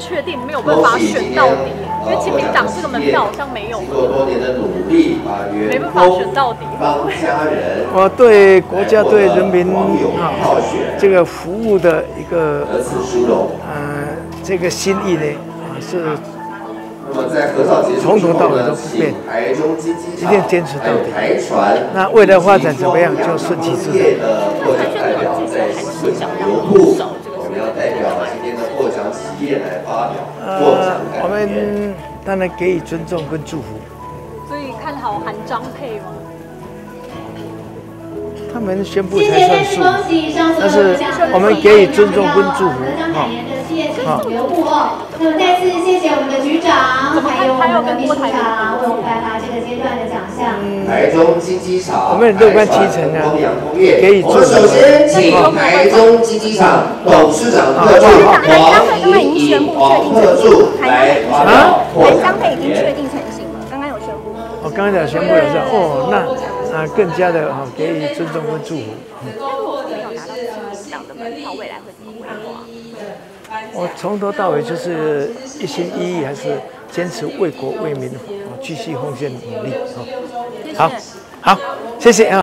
确定没有办法选到底，因为亲民党这个门票好像没有，经过多年的努力，把没办法选到底。帮家人我对国家对人民啊，这个服务的一个。呃这个心意呢啊是那么在合照结束从头到尾都不变一定坚持到底那未来发展怎么样就顺其自然业来发表获呃奖我感言。们当然给予尊重跟祝福，所以看好韩张配吗？他们宣布才算数。但是我们给予尊重跟祝福得奖感言的企业哈请留步哦。那么再次谢谢我们的局长，还有我们的秘书长为我们颁发这个阶段的奖项。台中经济场，我们乐观其成啊给予我们首先请台中经济场董事长特助黄怡颖黄特助来发表获韩奖感商配已经确。定成型了，刚刚有宣布。我刚刚讲宣布了是哦，那啊更加的哈给予尊重跟祝福。但如果没有拿到亲民党的门票，未来会怎么规划？我从头到尾就是一心一意，还是坚持为国为民，哦继续奉献努力。哦好，好，谢谢啊。